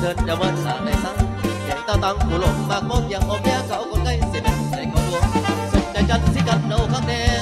thượt đào bên sáng này sáng để ta tăng của lộn bạc môn vàng ôm nhé cậu con cây xin để cậu luôn xin chạy chân xin cắn đầu khắc đen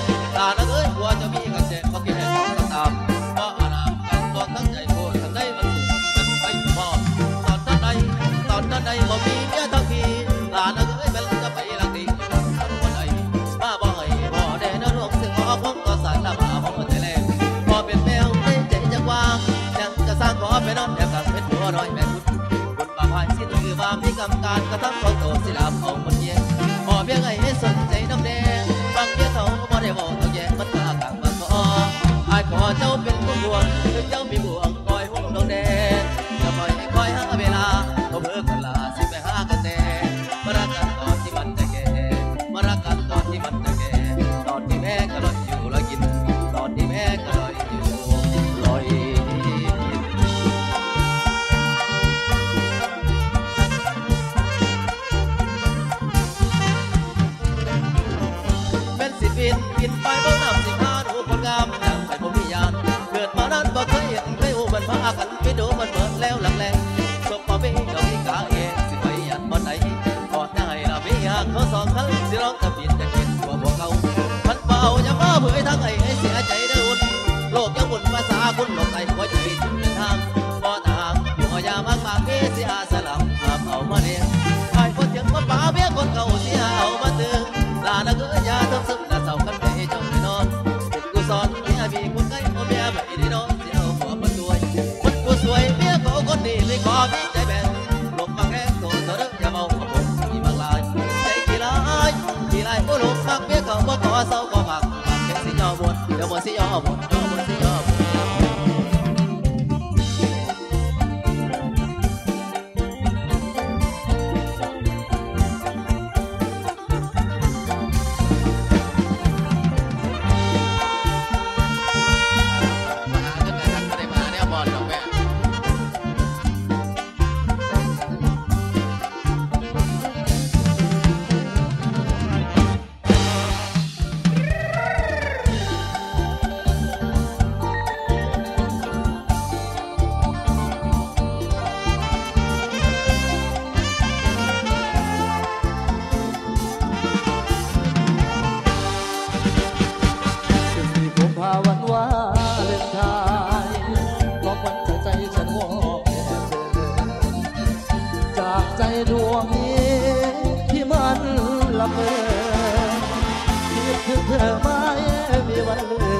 เธอมาเอมีวันลื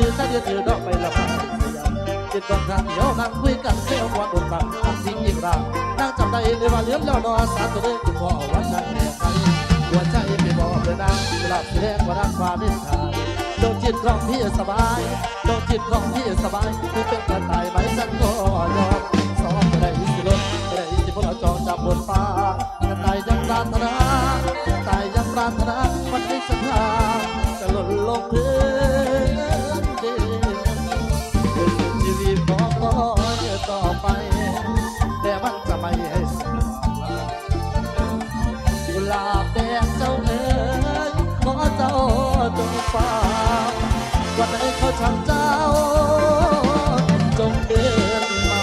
ยืนนะยืนยืนดอกไปละพันจิตกองทาเดียวนั่งคุยกันเสียวความอดตันทางสิ่งอีกรางนั่งจำได้หรืว่าเลี้ยงแล้วนอสาตัวเล็กพอวันนั้นบอกใครหัวใจไม่บอกเลยนะหลับแรงกว่ารักความนิทานดวงจิตของพี่สบายดวงจิตของพี่สบายคือเป็นกระต่ายไมฉันก็ยอมสองไม่ได้อิสระไม่ได้อิสระจองจับบนฟ้ากระต่ายยังสาธนะ yes กุหลาบแดงเจ้าเอ๋ยขอเจ้าจงฟังวันไหนเขาทำเจ้าจงเดินมา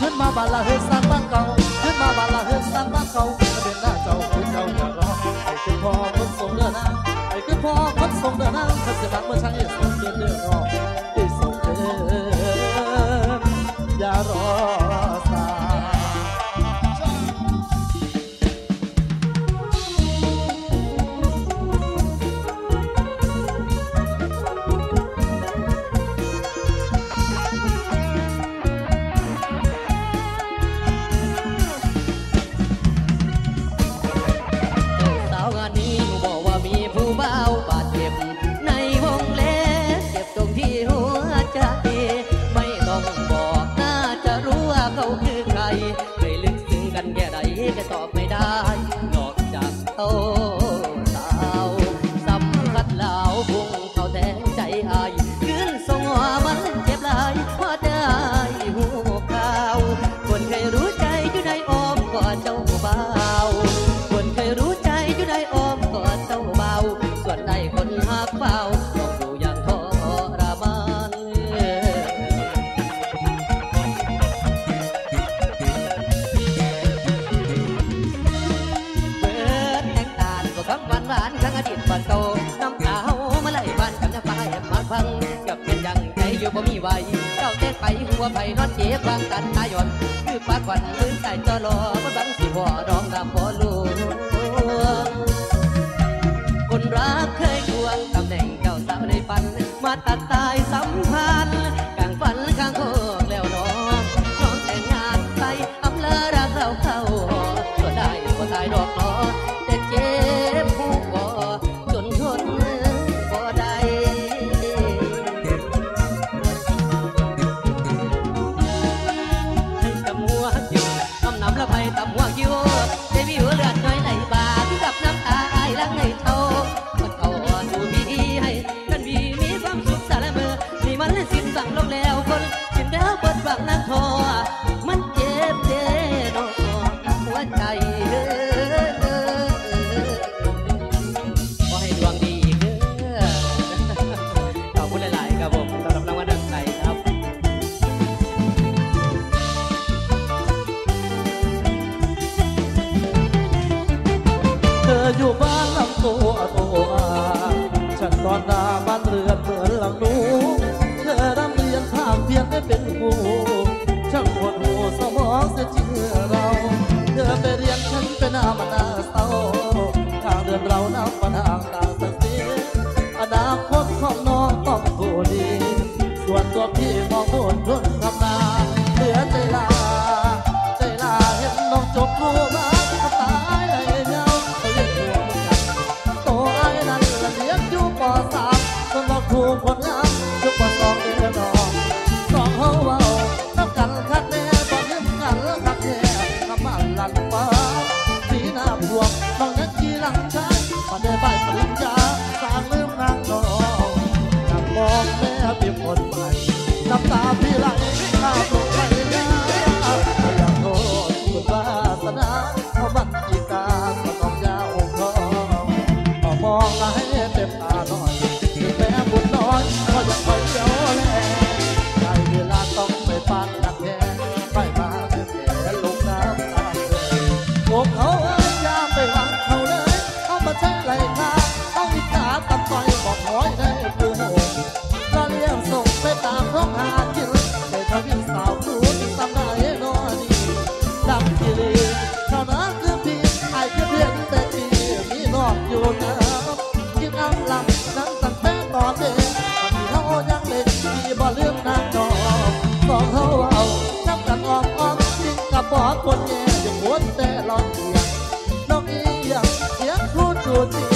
ขึ้นมาบาลาเฮสร้างบ้านเก่าขึ้นมาบาลาเฮสร้างบ้านเก่าเป็นหน้าเจ้าคุณเจ้าอย่ารอให้คุณพ่อ 他们可喜欢唱歌有时对听歌有 ส พูด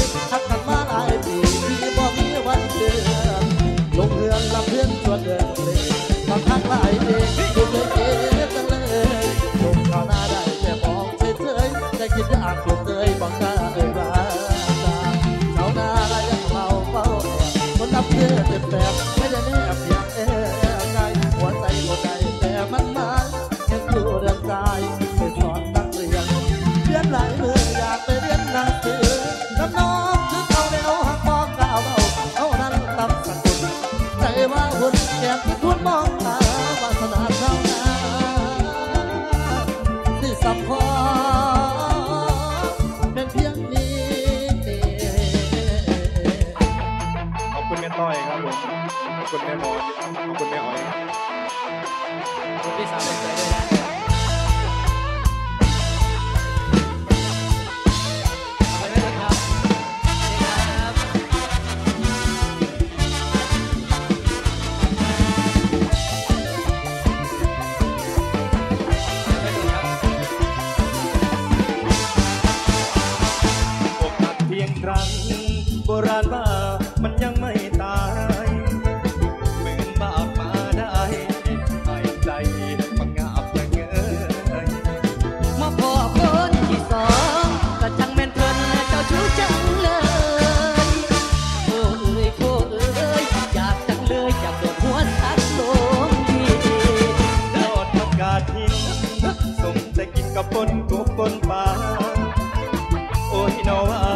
know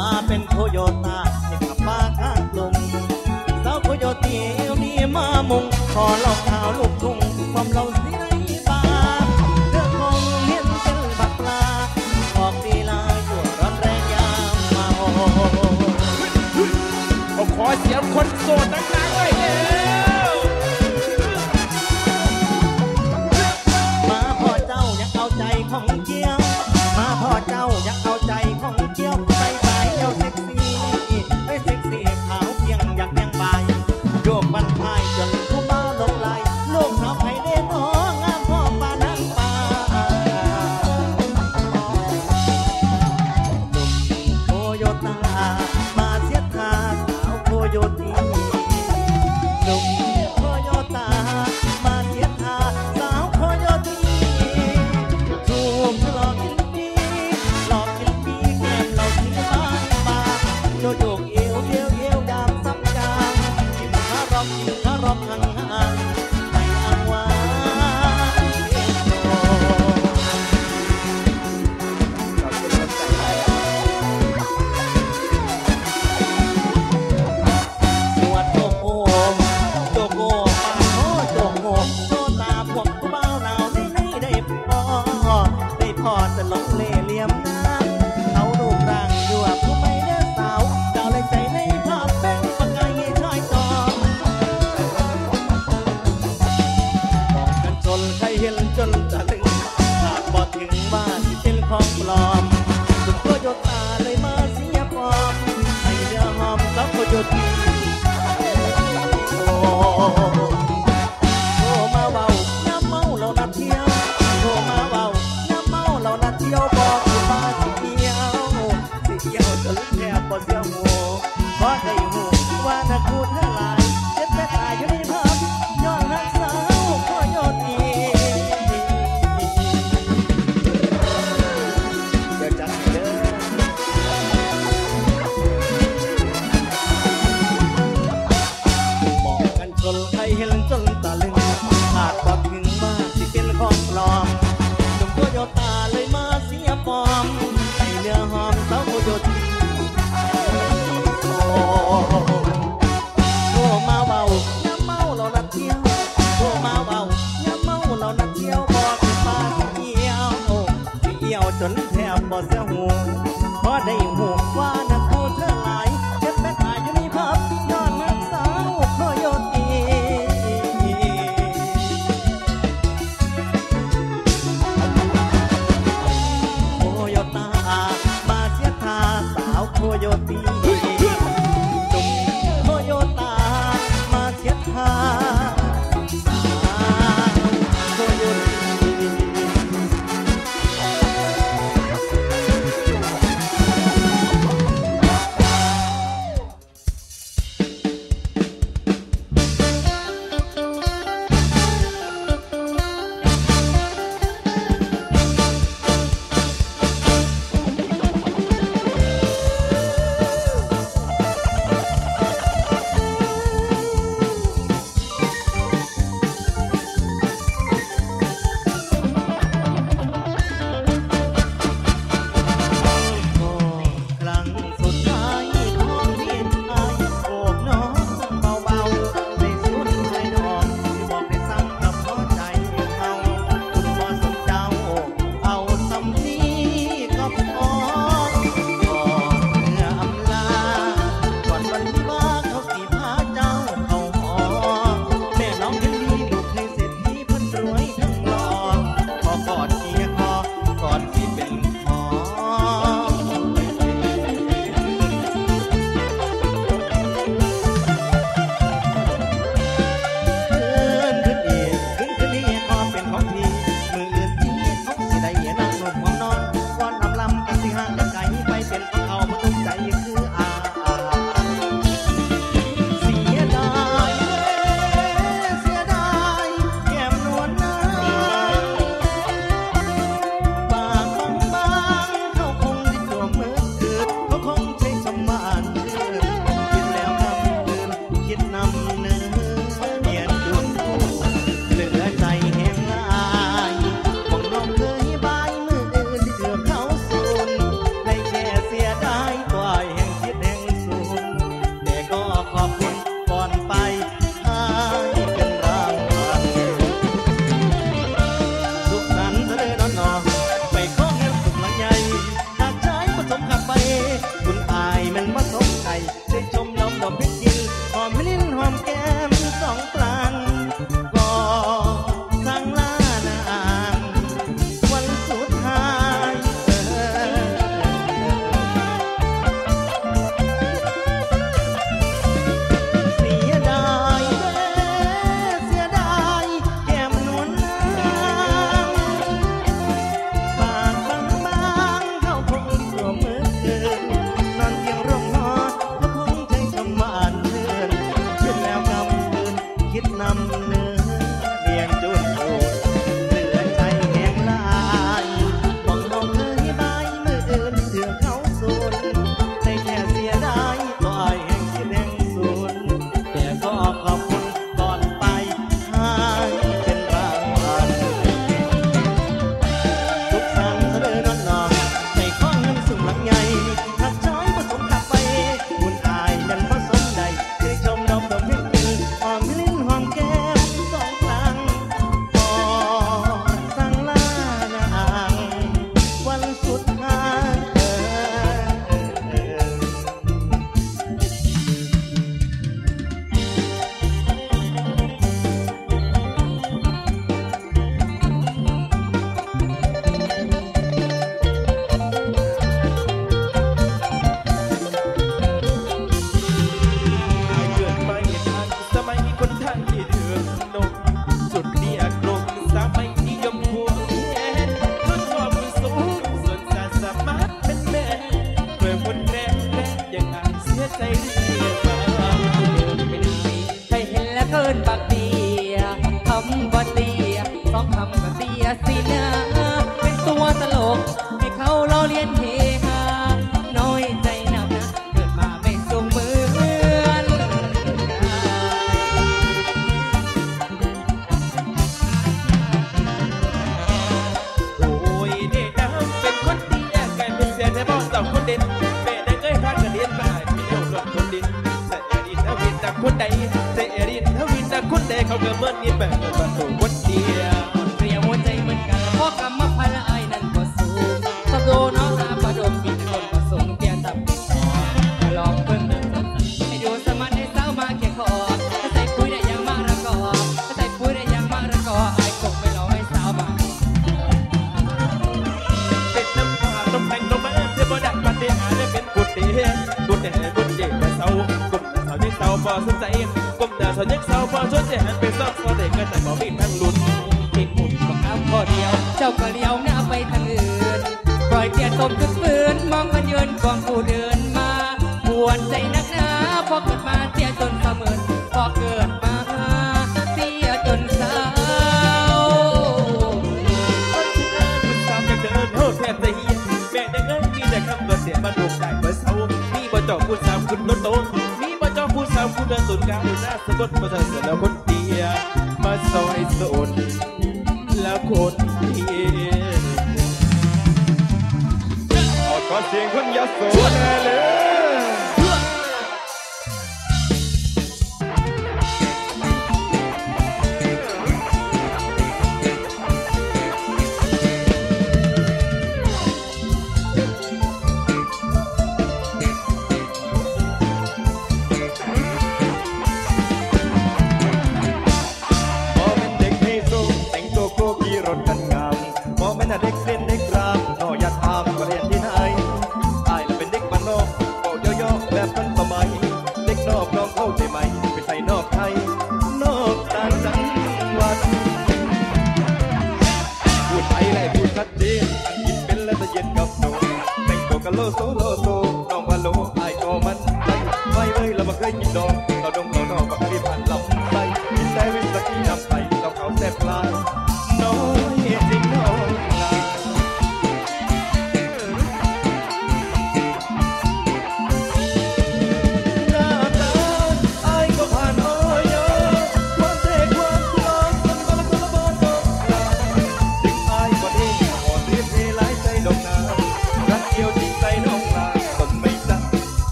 มาเป็นโคโยต้าให้ขับบ้าข้างลงสาวโคโยตีนี่มามุงขอเล่าข่าวลูกทุ่งความเราสิไรบาเรื่องคงเห็นเส้นบักลาออกดีลาอยู่ร้อนแรงยามมาโอ้ผขอเสียงคนโสดดังๆเลยมาพ่อเจ้าอยากเอาใจของเจียวมาพ่อเจ้าอยากเอาใจ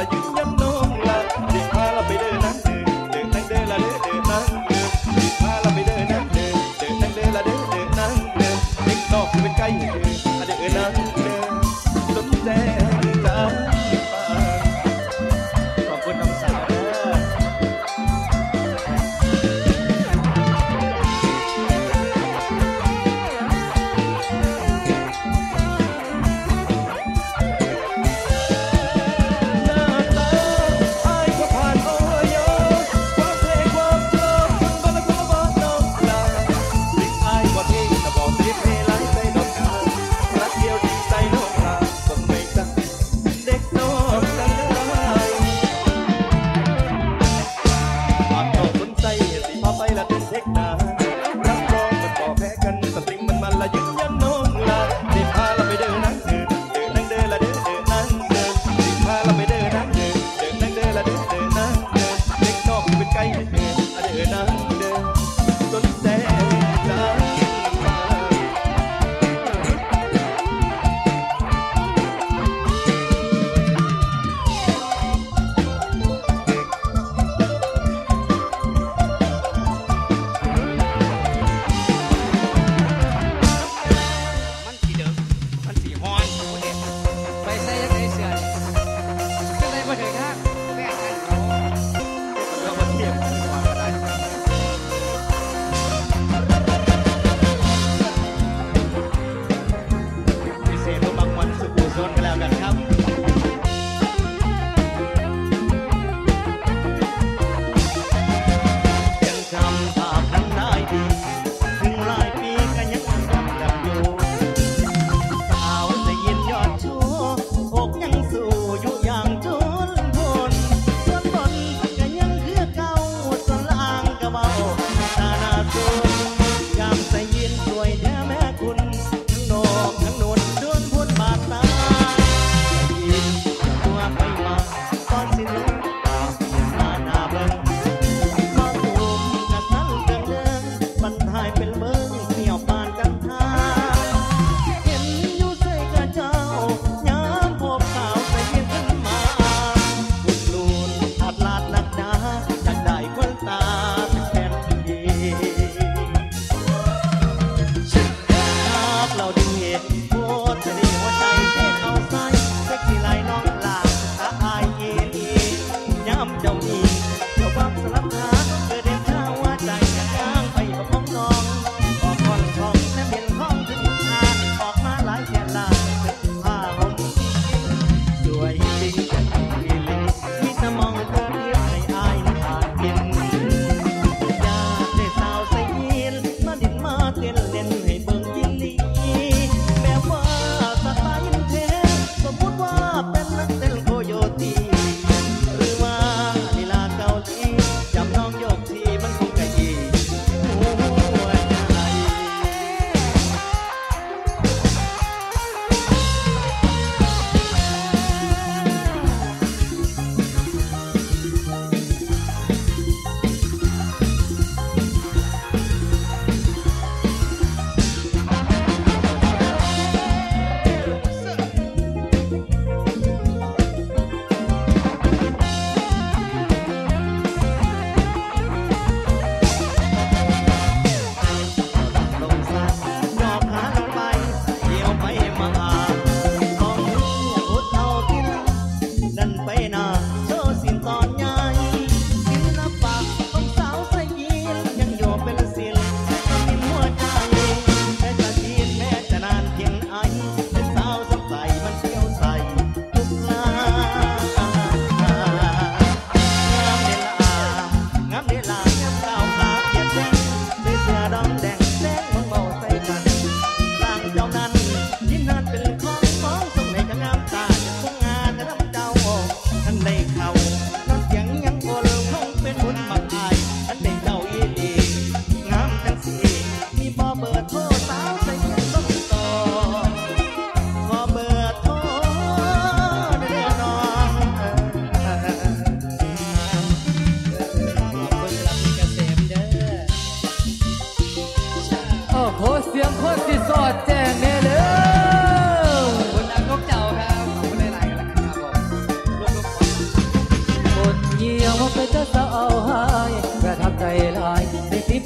like you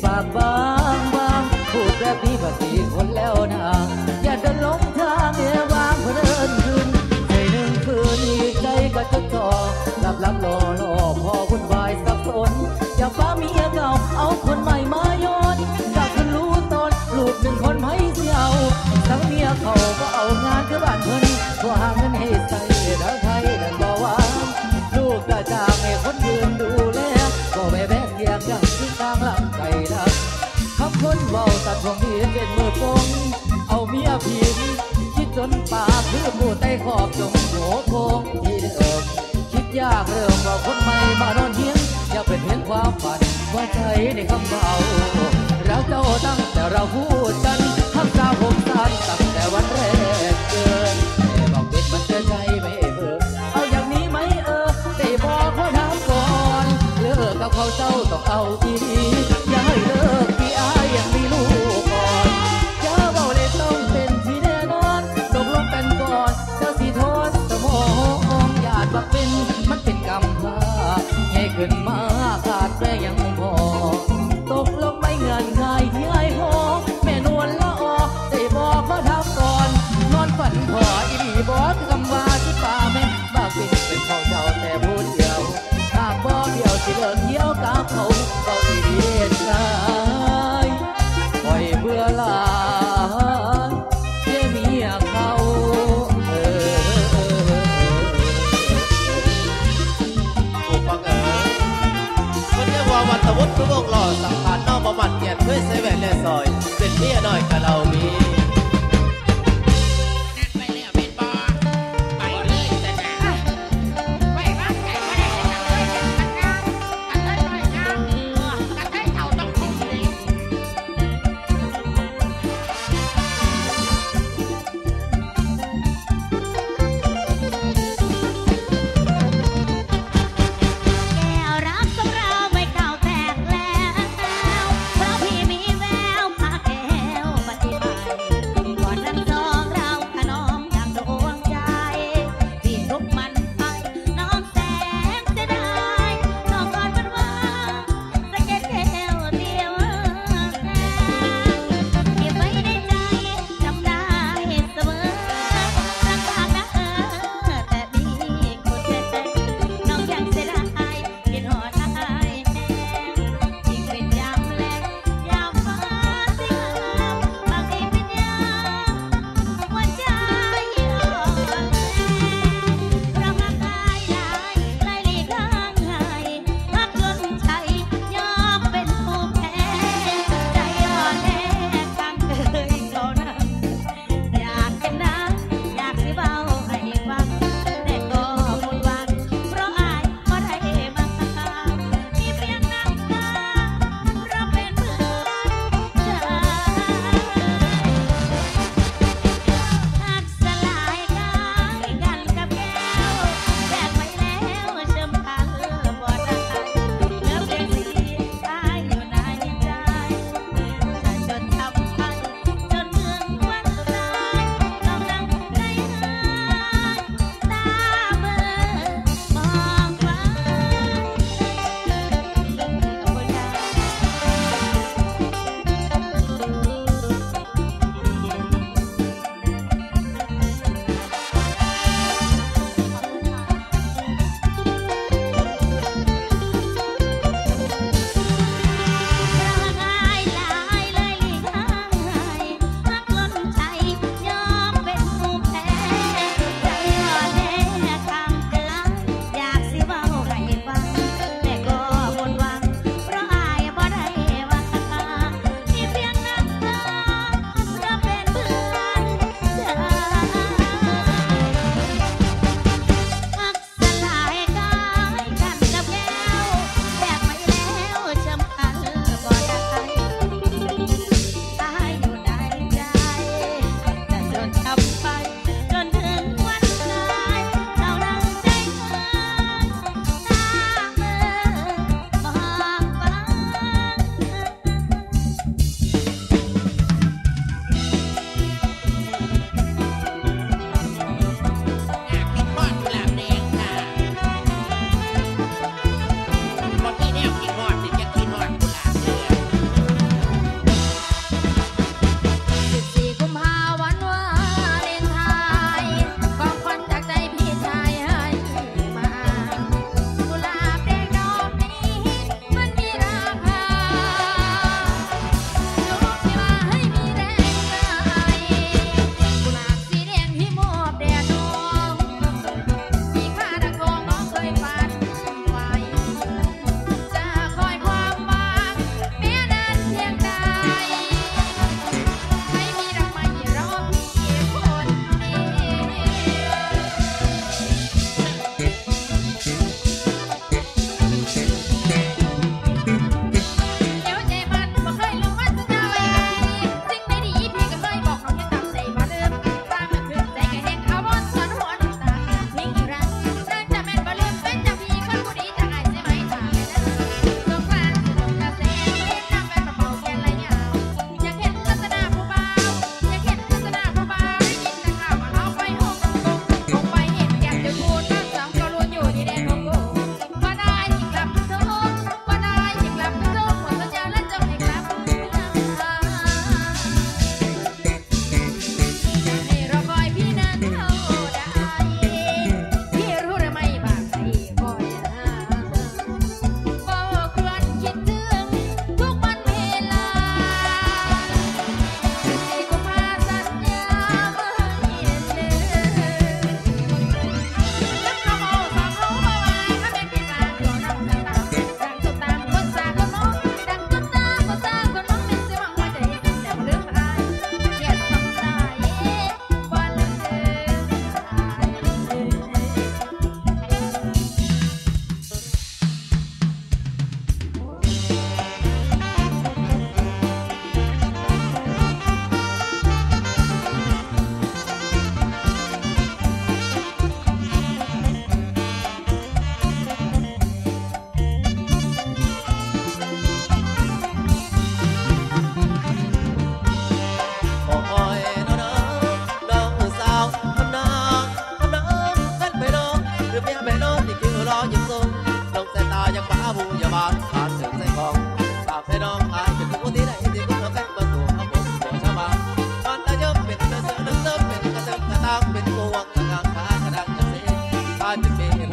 ปากบางบางพูดแบบนี้ภาษีคน ช่วงนี้เจ็นมือปงเอาเมียผิดคิดจนปากคือหมูใต้ขอบจงโหโพงที่เดิบคิดยากเริ่มว่าคนใหม่มานอนเฮียงอยากเป็นเพียงความฝันว่าใจในคำเบารักเจ้าตั้งแต่เราพูดกันทำตาผมสั้นตั้งแต่วันแรกเกินบอกเด็กมันจะใจไม่เบิกเอาอย่างนี้ไหมเออได้บอกขอถามก่อนเลิกกับเขาเจ้าต้องเอาดี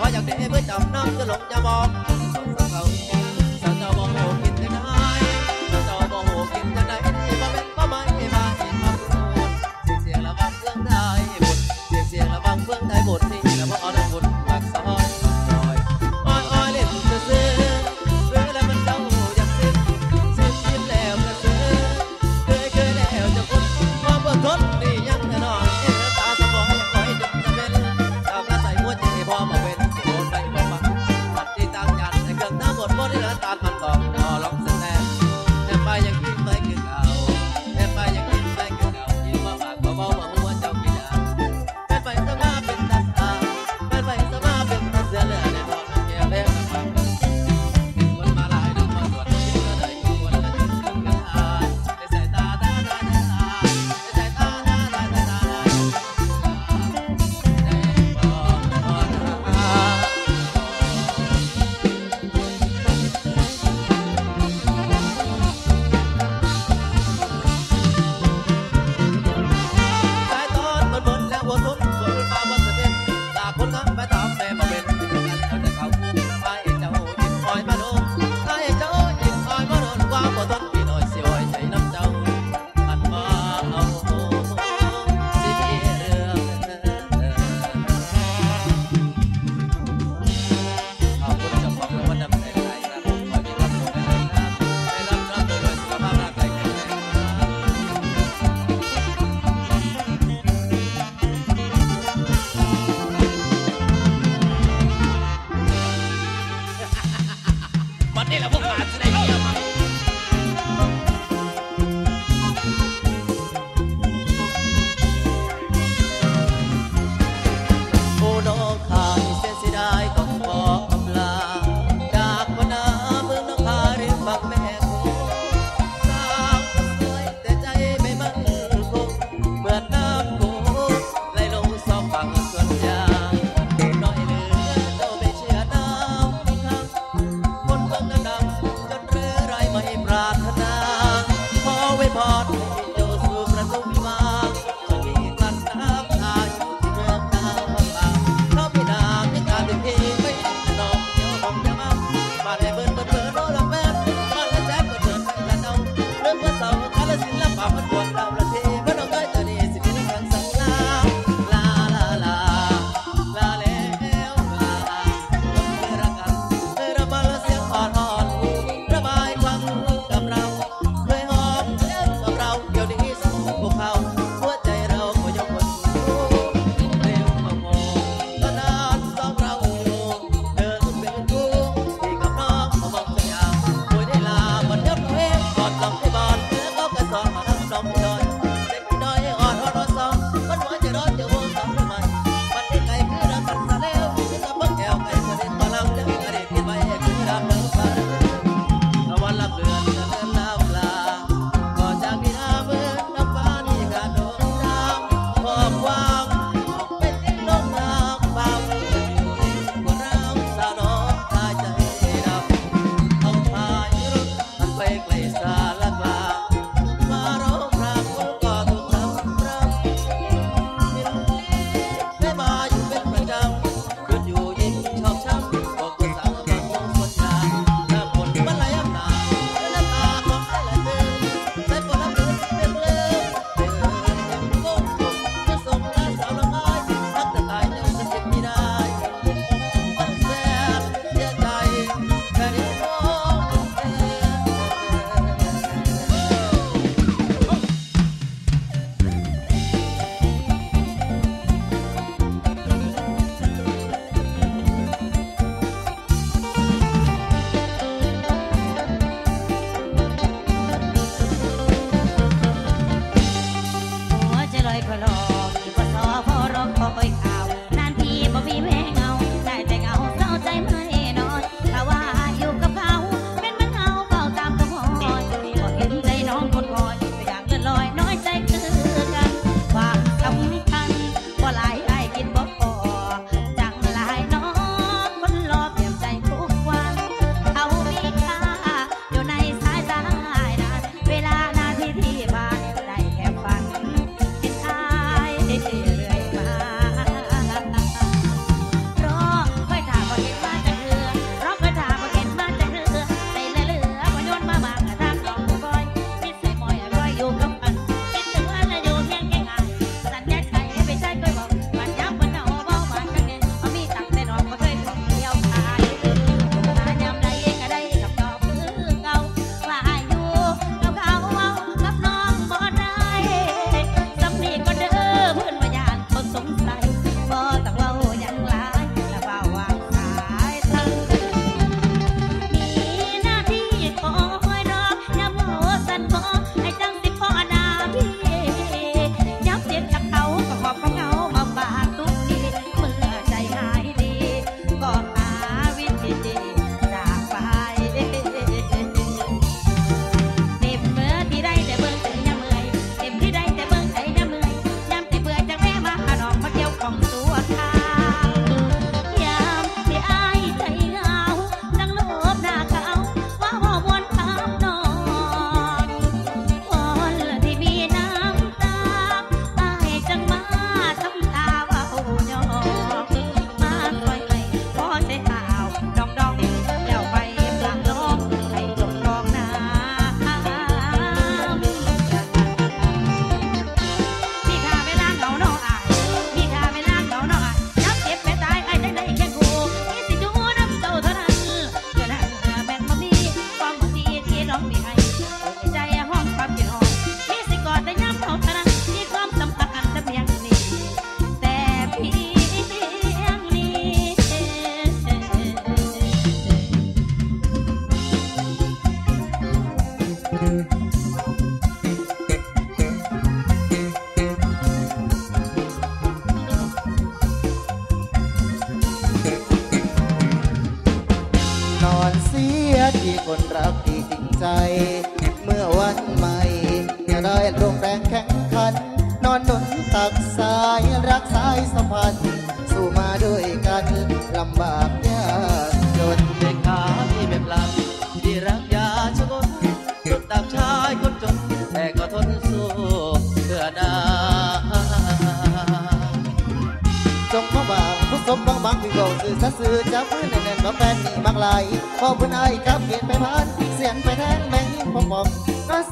พออยากได้เพื่อจำน้องจะหลงจะมอง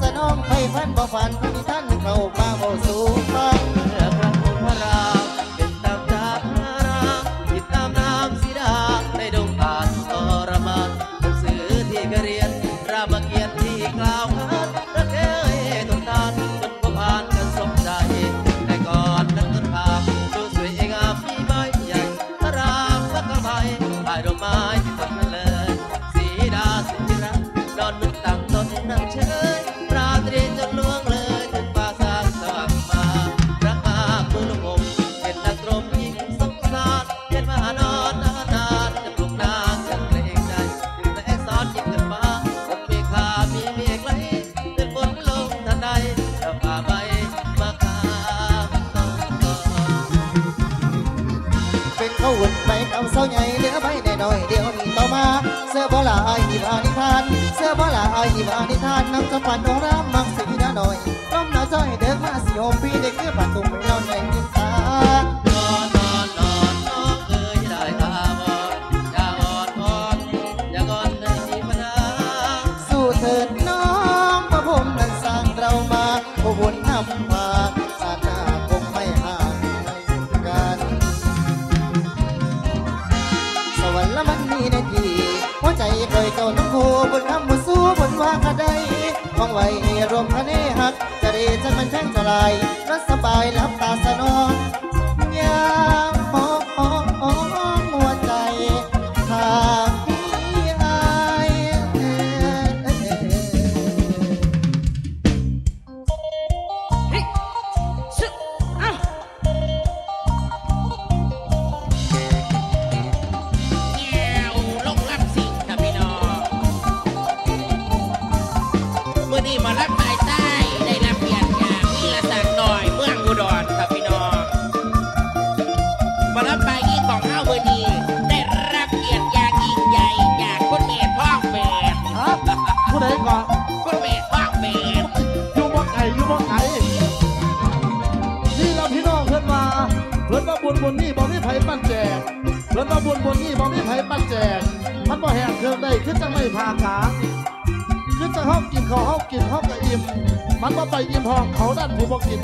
สนองไปฟันบ่ฟันที่ท่านเข้ามาบ่สู่ฟัง อ้ยนิบานิทาน เสื้อบ่ลาอ้ยนิบานิทานน้ำจะปันน้องรำมักสีน่าหน่อย รักสบายแล้ว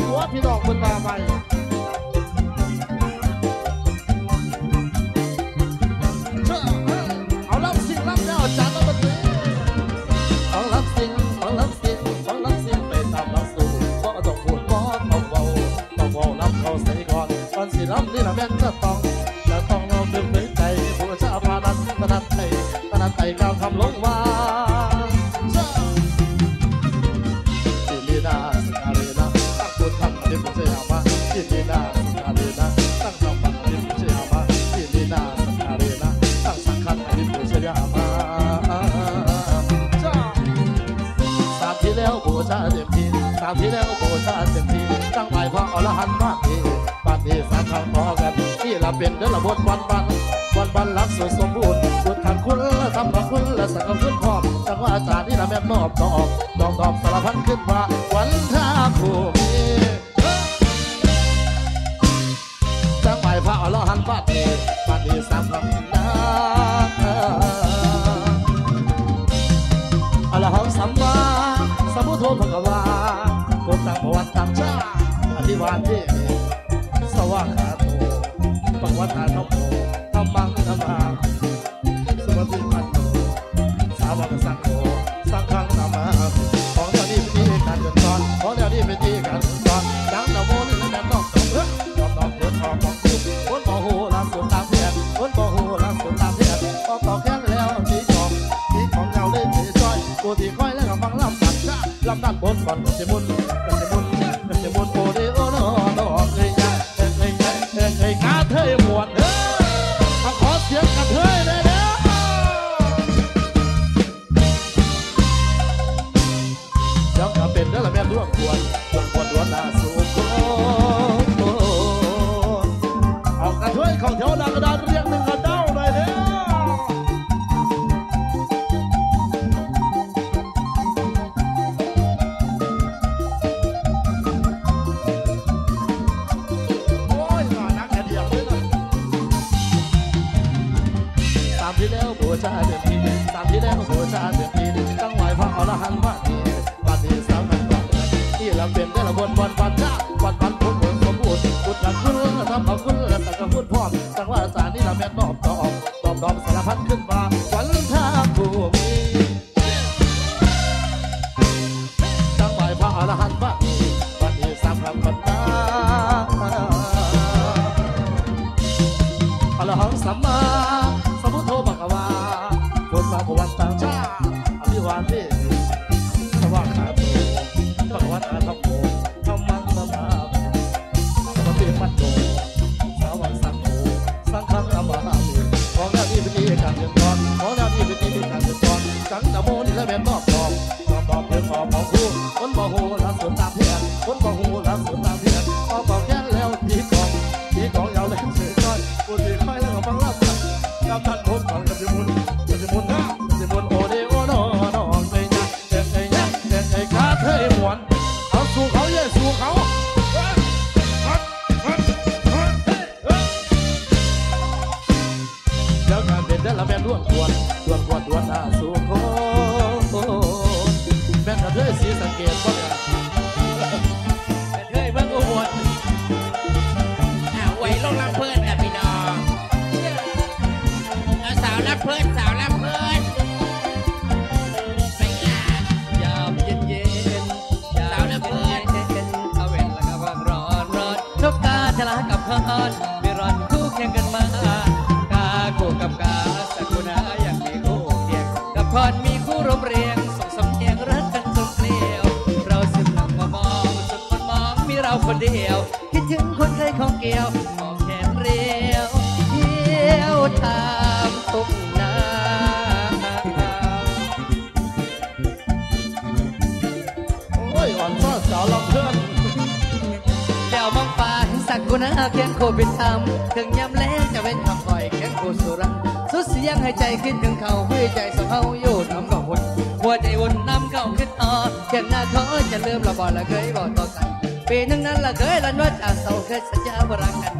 หัวพี่น้องคนตาไเอาลับสิงลับแล้วจานละมันสิฟังลับสิงฟังลับสิงฟังลับสิงไปตามลับสู่ก็ต้องพูดฟ้องเบาต้องเบาลับเขาใส่ก่อนตอนสิลับนี่ละแม่นจะต้องจะต้องเอาดึงใจผู้ชาพานันตนาดไทยตนาดไทยก้าวคำลงว่า พี่แล้วโบชาเต็มที่ตั้งหมายพระอรหันต์มากที่ปาฏิสามครั้งพอกันที่ละเป็นเดืนละบทวันวันวันวันรักสวยสมบูรณ์สุดทางคุณและทำมาคุณและสังคุณพร้อมจังว่าอาจารย์ที่ละแม่มอบดอกดอกดอกสารพันขึ้นมาวันท้าคู่ I did. ำเอาคุณและสังกะพุนพร้อมสังวาสารนี่ละแม่นอบตอบตอบตอบสารพัดขึ้น โคเป็นธรรมถึงยามแล้งจะเป็นคำคอยแข็งโคสุรังสุดเสียงหายใจขึ้นถึงเขาเพื่อใจสะเพาโยดน้ำก่อวนหัวใจวนน้ำเก่าขึ้นอ่อแค่หน้าเขาจะเริ่มระบอดละเคยบอกต่อกันปีนึงนั้นละเคยรันว่าจะเศร้าเคยสัญญาว่ารักกัน